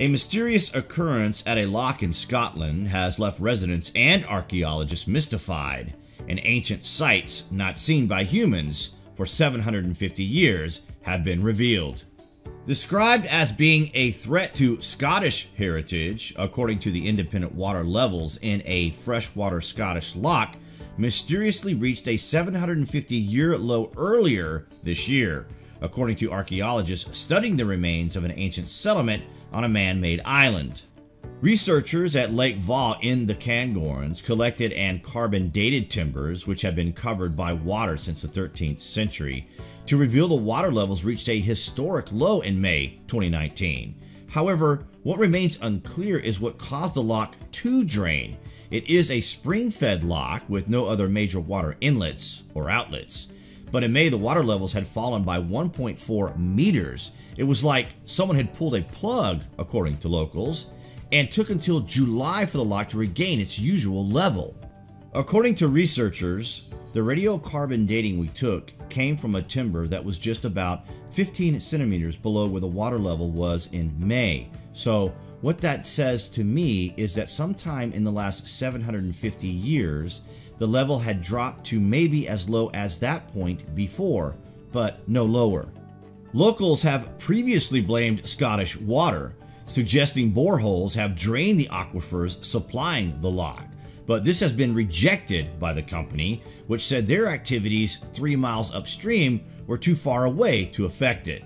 A mysterious occurrence at a loch in Scotland has left residents and archaeologists mystified, and ancient sites not seen by humans for 750 years have been revealed. Described as being a threat to Scottish heritage, according to the independent water levels in a freshwater Scottish loch, mysteriously reached a 750 year low earlier this year, according to archaeologists studying the remains of an ancient settlement on a man-made island. Researchers at Lake Vaa in the Cairngorms collected and carbon-dated timbers which have been covered by water since the 13th century to reveal the water levels reached a historic low in May 2019. However, what remains unclear is what caused the loch to drain. It is a spring-fed loch with no other major water inlets or outlets. But in May, the water levels had fallen by 1.4 meters. It was like someone had pulled a plug, according to locals, and took until July for the loch to regain its usual level. According to researchers, the radiocarbon dating we took came from a timber that was just about 15 centimeters below where the water level was in May. So what that says to me is that sometime in the last 750 years, the level had dropped to maybe as low as that point before, but no lower. Locals have previously blamed Scottish water, suggesting boreholes have drained the aquifers supplying the loch, but this has been rejected by the company, which said their activities three miles upstream were too far away to affect it.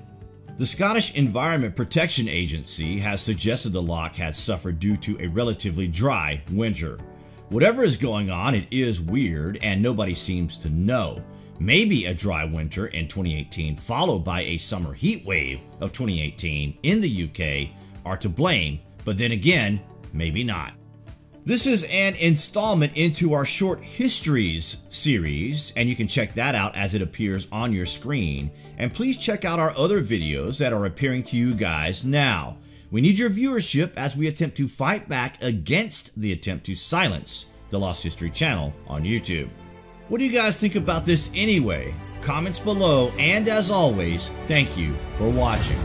The Scottish Environment Protection Agency has suggested the loch has suffered due to a relatively dry winter. Whatever is going on, it is weird and nobody seems to know. Maybe a dry winter in 2018 followed by a summer heat wave of 2018 in the UK are to blame, but then again, maybe not. This is an installment into our Short Histories series, and you can check that out as it appears on your screen. And please check out our other videos that are appearing to you guys now. We need your viewership as we attempt to fight back against the attempt to silence the Lost History channel on YouTube. What do you guys think about this anyway? Comments below, and as always, thank you for watching.